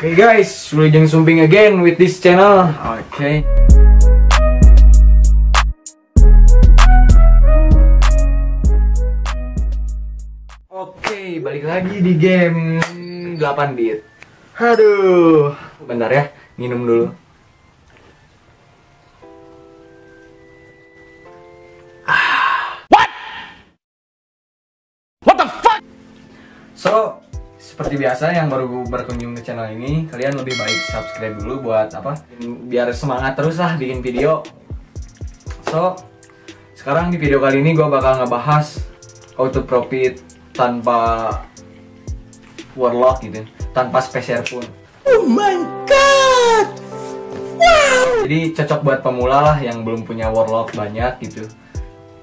Okay guys, Wilujeng Sumping again with this channel. Okay. Oke, balik lagi di game 8 bit. Aduh, bentar ya, minum dulu. So, seperti biasa yang baru berkunjung ke channel ini, kalian lebih baik subscribe dulu buat apa? Biar semangat terus lah bikin video. So, sekarang di video kali ini gue bakal ngebahas how to profit tanpa warlock gitu, tanpa spesial pun. Oh my god! Wow! Jadi cocok buat pemula lah yang belum punya warlock banyak gitu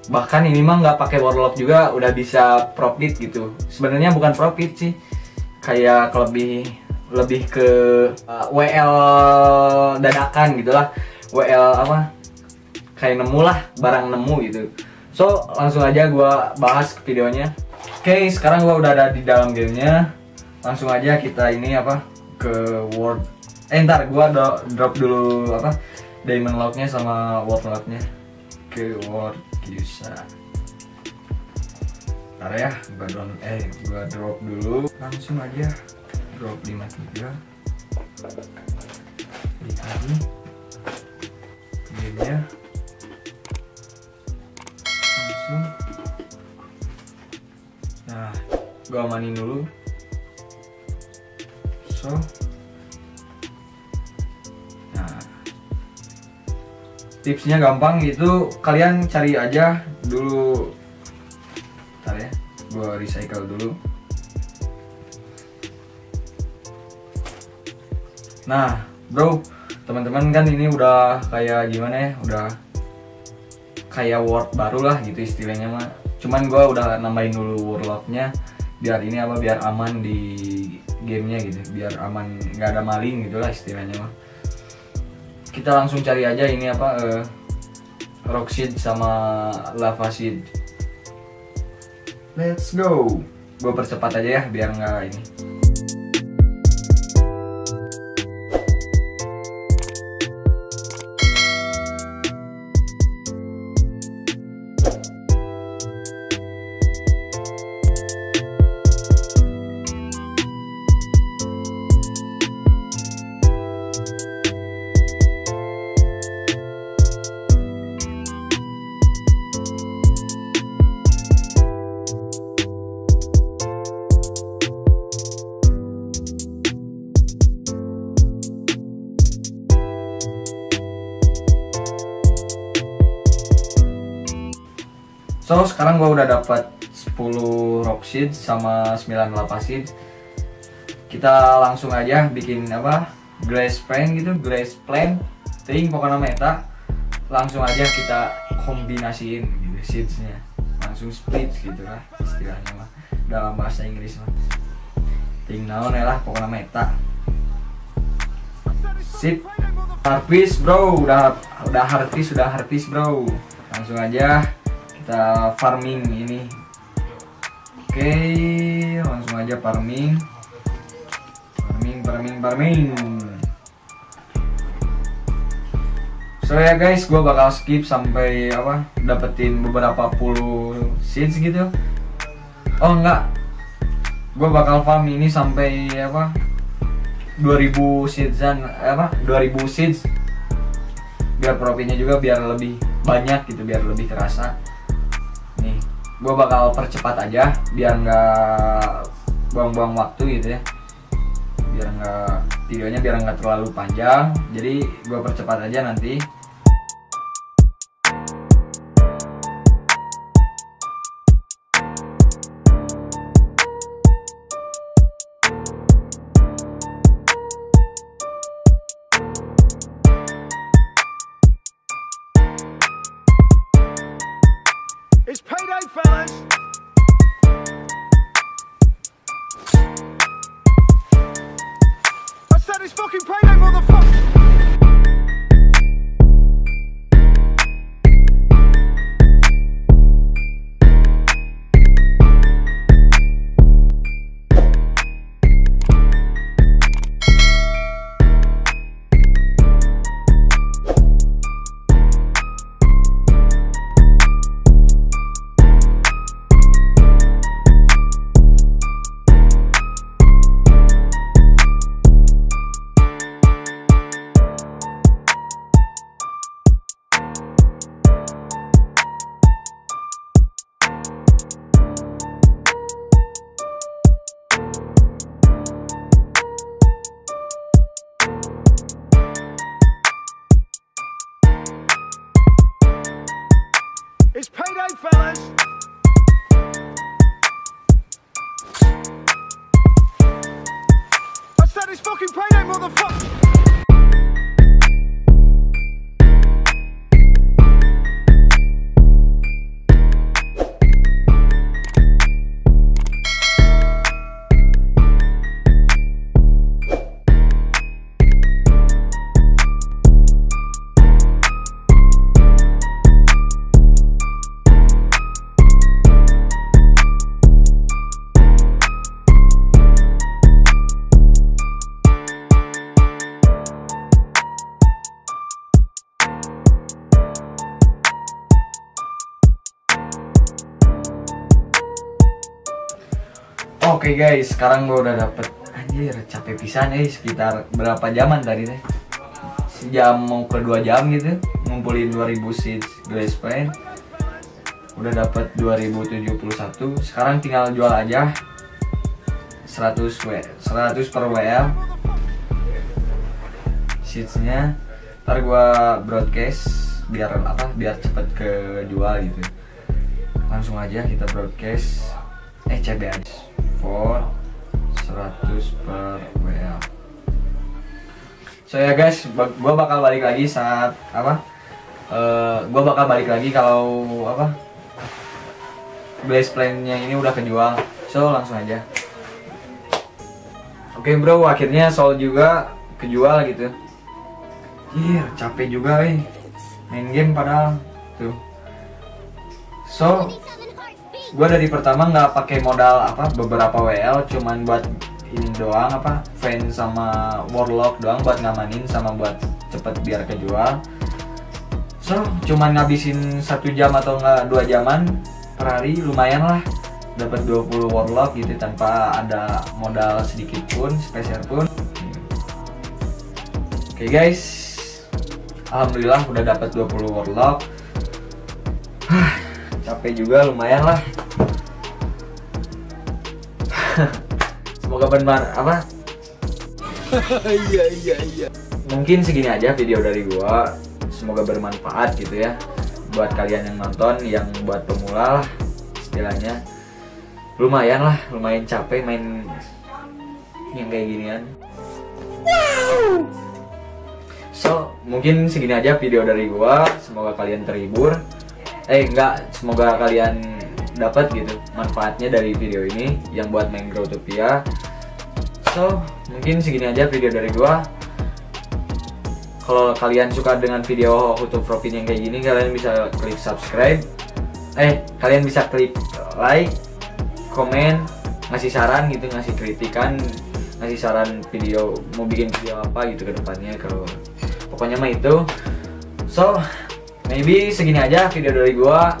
bahkan ini mah nggak pakai warlock juga udah bisa profit gitu sebenarnya bukan profit sih kayak lebih lebih ke uh, WL dadakan gitulah. WL apa? Kayak nemu lah barang nemu gitu. So langsung aja gua bahas videonya. Oke okay, sekarang gua udah ada di dalam gamenya. Langsung aja kita ini apa? Ke world. Eh ntar do, drop dulu apa? Diamond locknya sama world locknya. Ke world bisa Ntar ya, gua down, eh gua drop dulu. Langsung aja drop 53 klik lagi gamenya langsung. Nah gua amanin dulu. So. Tipsnya gampang itu kalian cari aja dulu gue recycle dulu. Nah bro teman-teman kan ini udah kayak gimana ya udah kayak word baru lah gitu istilahnya mah. Cuman gue udah nambahin dulu warlocknya biar ini apa biar aman di gamenya gitu biar aman nggak ada maling gitulah istilahnya mah. Kita langsung cari aja ini apa uh, rockseed sama lava seed let's go. Gue percepat aja ya biar nggak ini So sekarang gua udah dapat 10 rock seed sama 9 lava seed. Kita langsung aja bikin apa? Glass plant gitu, glass plant. Ting pokoknya meta. Langsung aja kita kombinasiin gitu seedsnya. Langsung split gitu lah istilahnya mah dalam bahasa Inggris mah. Ting naon ya lah pokoknya meta. Sip. Harpis bro, udah udah harpis, sudah harpis bro. Langsung aja kita farming ini. Oke langsung aja farming. Farming farming farming. So ya guys gue bakal skip sampai apa dapetin beberapa puluh seeds gitu. Oh enggak. Gue bakal farm ini sampai apa 2000 seedsan apa 2000 seeds. Biar profitnya juga biar lebih banyak gitu biar lebih terasa. Gue bakal percepat aja biar nggak buang-buang waktu gitu ya. Biar nggak videonya biar nggak terlalu panjang. Jadi gue percepat aja nanti It's payday, fellas! I said it's fucking payday, fucking payday, motherfucker. Oke guys, sekarang gue udah dapet anjir capek pisan eh sekitar berapa jaman tadi teh? Sejam mau ke 2 jam gitu, ngumpulin 2000 seeds glass pane. Udah dapet 2071. Sekarang tinggal jual aja 100 W, 100 per WL. Seedsnya ntar gua broadcast biar apa biar cepet kejual gitu langsung aja kita broadcast eh CB for 100 per WL so ya guys gua bakal balik lagi saat apa? Eh gua bakal balik lagi kalau apa? Blaze plan-nya ini udah kejual. So langsung aja. Oke bro akhirnya sold juga kejual gitu. Iya, capek juga eh main game padahal tuh. So gue dari pertama nggak pakai modal apa beberapa WL cuman buat ini doang apa fans sama warlock doang buat ngamanin sama buat cepet biar kejual. So cuman ngabisin satu jam atau enggak dua jaman per hari lumayan lah. Dapat 20 warlock gitu tanpa ada modal sedikit pun spesial pun. Oke guys. Alhamdulillah udah dapat 20 warlock. Capek juga lumayan lah semoga benar apa? Iya, iya, iya. mungkin segini aja video dari gua. Semoga bermanfaat gitu ya. Buat kalian yang nonton yang buat pemula lah istilahnya. Lumayan lah lumayan capek main yang kayak ginian. So mungkin segini aja video dari gua. Semoga kalian terhibur. Eh enggak semoga kalian dapat gitu manfaatnya dari video ini yang buat main Growtopia. So mungkin segini aja video dari gua. Kalau kalian suka dengan video to profit yang kayak gini kalian bisa klik subscribe. Eh kalian bisa klik like komen ngasih saran gitu ngasih kritikan ngasih saran video mau bikin video apa gitu ke depannya kalau pokoknya mah itu. So maybe segini aja video dari gua